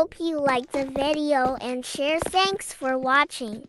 Hope you liked the video and share. Thanks for watching.